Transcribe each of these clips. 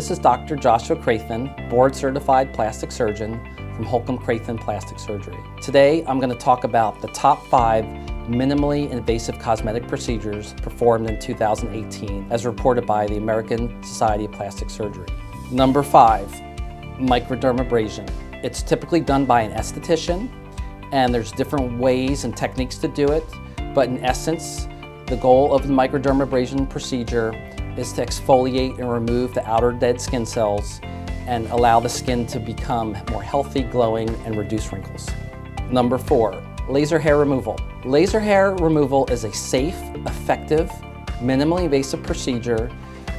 This is Dr. Joshua Kreithen, board certified plastic surgeon from Holcomb Kreithen Plastic Surgery. Today I'm going to talk about the top five minimally invasive cosmetic procedures performed in 2018 as reported by the American Society of Plastic Surgery. Number five, microdermabrasion. It's typically done by an esthetician and there's different ways and techniques to do it, but in essence, the goal of the microdermabrasion procedure is to exfoliate and remove the outer dead skin cells and allow the skin to become more healthy, glowing, and reduce wrinkles. Number four, laser hair removal. Laser hair removal is a safe, effective, minimally invasive procedure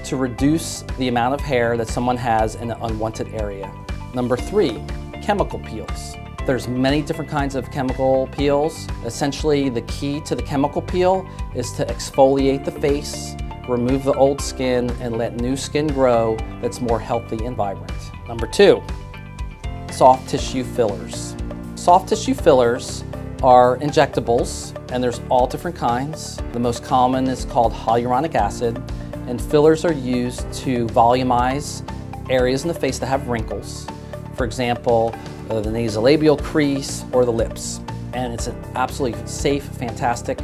to reduce the amount of hair that someone has in an unwanted area. Number three, chemical peels. There's many different kinds of chemical peels. Essentially, the key to the chemical peel is to exfoliate the face, remove the old skin, and let new skin grow that's more healthy and vibrant. Number two, soft tissue fillers. Soft tissue fillers are injectables, and there's all different kinds. The most common is called hyaluronic acid, and fillers are used to volumize areas in the face that have wrinkles. For example, uh, the nasolabial crease, or the lips. And it's an absolutely safe, fantastic,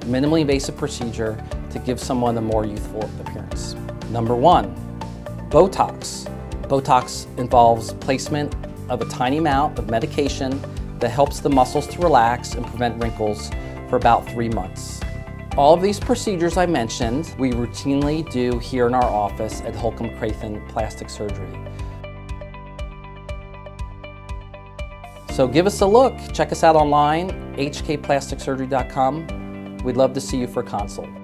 minimally invasive procedure to give someone a more youthful appearance. Number one, Botox. Botox involves placement of a tiny amount of medication that helps the muscles to relax and prevent wrinkles for about three months. All of these procedures I mentioned, we routinely do here in our office at Holcomb Kreithen Plastic Surgery. So give us a look. Check us out online, hkplasticsurgery.com. We'd love to see you for a consult.